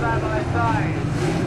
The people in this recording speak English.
side by side.